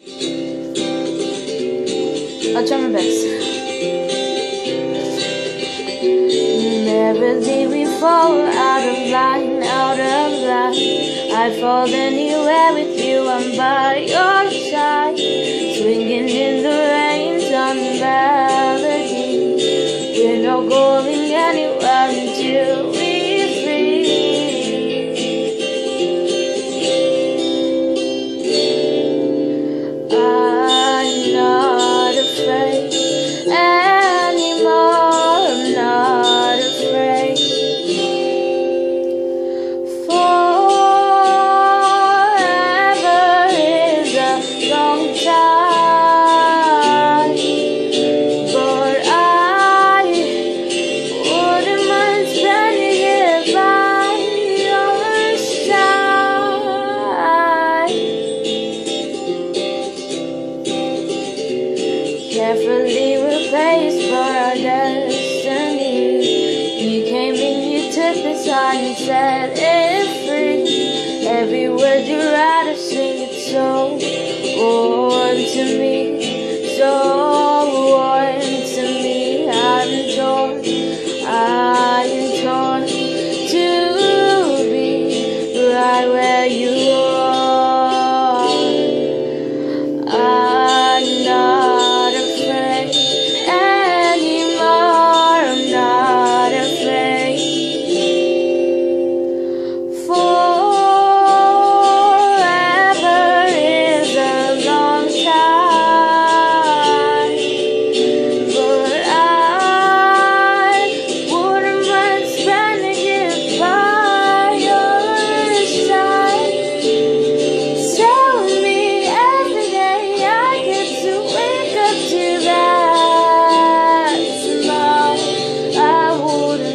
I'll try my best. Never did we fall out of line, out of line. I fall anywhere with you, I'm by your side. Swinging in the rain, on the melody. We're not going anywhere until we Carefully replaced for our destiny. You came in, you took the time and set it free. Every word you write, I sing it so warm to me, so Lord.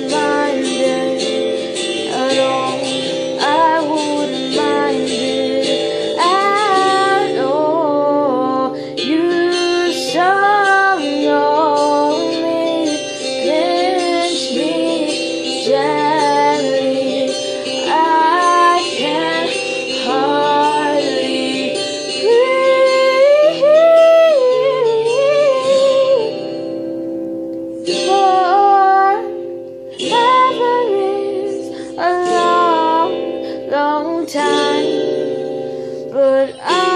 I